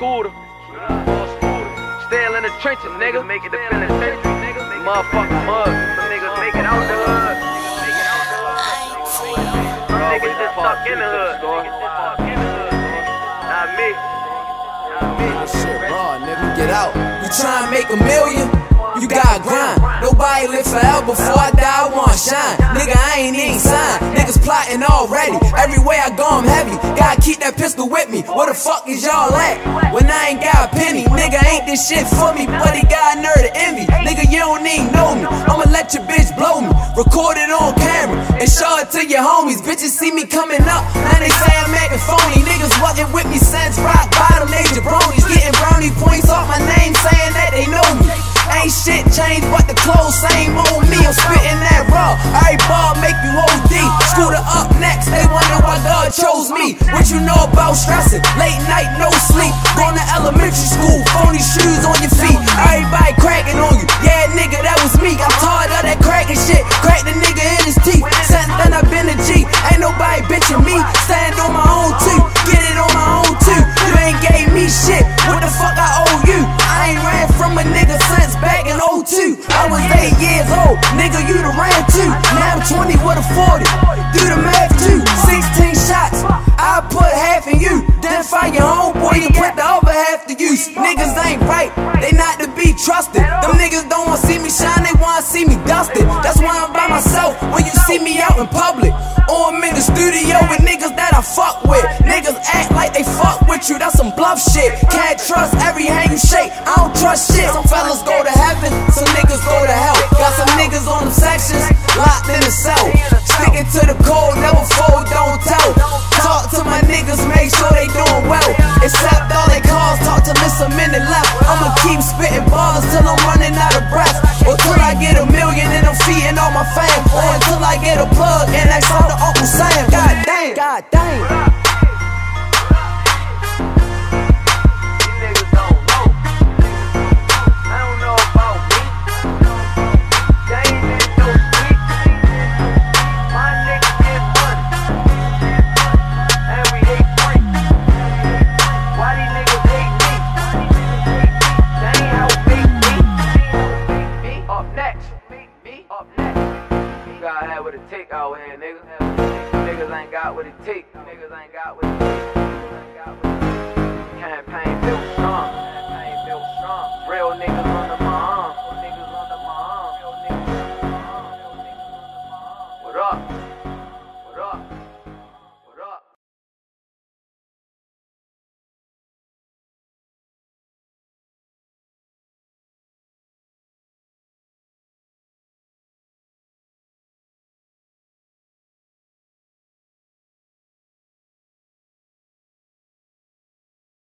Scoota. Still in the trenches, nigga. Make it the penitentiary. Motherfucking mug. Some niggas make it out the hood. Some niggas just stuck in the hood. Not me. Not me. Shit, raw, nigga, get out. You try and make a million? You gotta grind. Nobody live forever. Before I die, I want shine. Nigga, I ain't even signed. Niggas plotting already. Everywhere I go, fuck is y'all at? When I ain't got a penny, nigga, ain't this shit for me. But he got a nerve to envy. Nigga, you don't even know me. I'ma let your bitch blow me. Record it on camera and show it to your homies. Bitches see me coming up. Now they say I'm acting phony. Niggas walking with me since rock bottom. They jabronis. About stressing? Late night, no sleep. Going to elementary school, phony shoes on your feet. Everybody cracking on you. Yeah, nigga, that was me. I'm tired of that cracking shit. Crack the nigga in his teeth. Since then I been a G. Ain't nobody bitching me. Stand on my own too. Get it on my own too. You ain't gave me shit. What the fuck I owe you? I ain't ran from a nigga since back in 02. I was 8 years old. Nigga, you the ran too. Now I'm 20 with a 40. Do the math too. Your homeboy and put the other half to use. Niggas ain't right. They not to be trusted. Them niggas don't wanna see me shine. They wanna see me dusted. That's why I'm by myself when you see me out in public. Or I'm in the studio with niggas that I fuck with. Niggas act like they fuck with you. That's some bluff shit. Can't trust every hand you shake. I don't trust shit. Some fellas go to heaven, some niggas go to hell. Got some niggas on them sections locked in the cell. Sticking to the code, never fold, all my fam. Or until I get a plug and that's all the Uncle Sam. God damn. God damn. Gotta have what it take out here, nigga. Niggas ain't got what it take. Niggas ain't got what it take. Campaign built strong. Campaign built strong. Real niggas